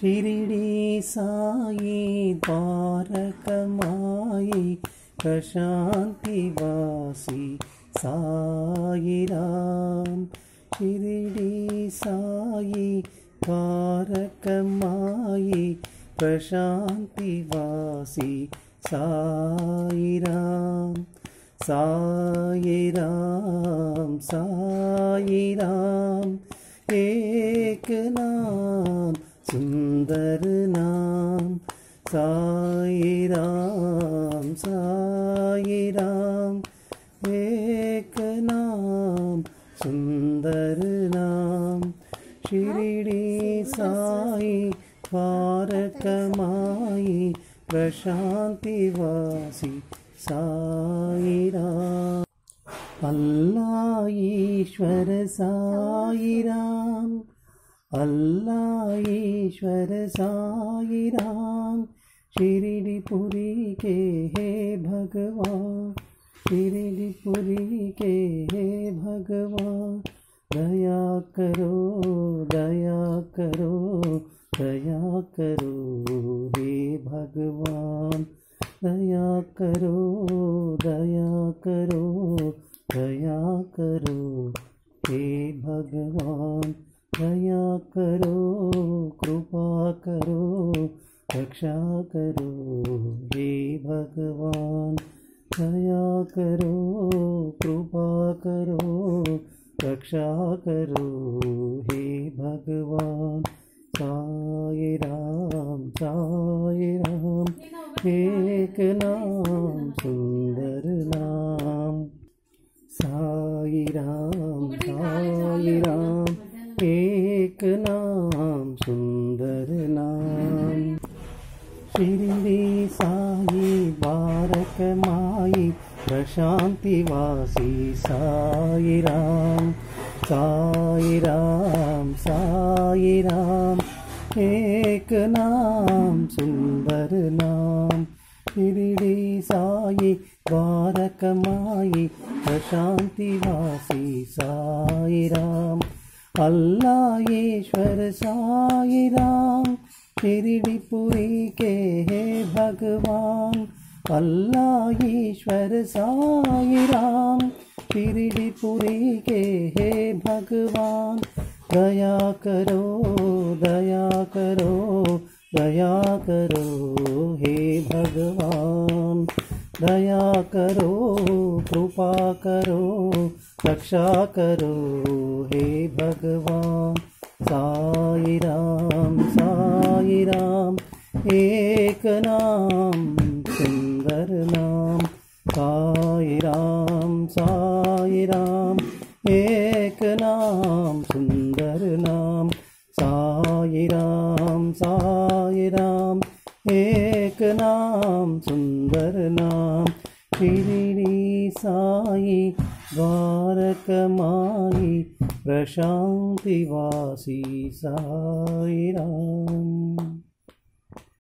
शिरडी साई द्वारकमायि प्रशान्तिवासि साई राम शिरडी साई द्वारकमायि प्रशान्तिवासि साई राम साई राम साई राम एक नाम सुन्दर नाम साई राम साई सायिराम एकनाम सुन्दरनाम। शिरडि साय द्वारकमाय प्रशान्ति वासी सायिराम अल्ला ईश्वर सायिरा अल्लाह ईश्वर साईराम शिरडीपुरी के हे भगवान शिरडीपुरी के हे भगवान। दया करो दया करो दया करो हे भगवान। दया करो दया करो दया करो हे भगवान। दया करो, कृपा करो, रक्षा करो, हे भगवान। दया करो, कृपा करो, रक्षा करो, हे भगवान। साई राम साई राम, एक नाम नाम सुंदर नाम शिरडी साई बारक माई प्रशांति वासी साई राम साई राम साई राम एक नाम सुंदर नाम शिरडी साई द्वारकमाई प्रशांति वासी साई राम अल्लाह ईश्वर साई राम शिरडीपुरी के हे भगवान। अल्लाह ईश्वर साई राम शिरडीपुरी के हे भगवान। दया करो दया करो दया करो हे भगवान। दया करो कृपा करो रक्षा करो हे भगवान। साई राम साई राम एक नाम रनाम शिरी साई द्वारकमायि प्रशान्तिवासी वासी राम